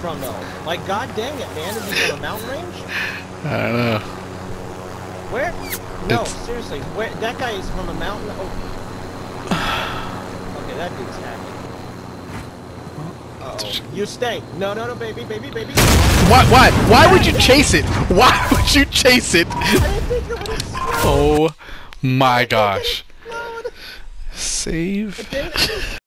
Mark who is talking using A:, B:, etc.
A: from though? Like, god dang it, man! Is he from a mountain range?
B: I don't know.
A: Where? No,
B: It's-
A: seriously. Where? That guy is from a mountain. Oh. Okay, that dude's happy. You stay. No, no, no, baby, baby, baby.
B: Why? Why? Why would you chase it? Why would you chase it? Oh my gosh. Save.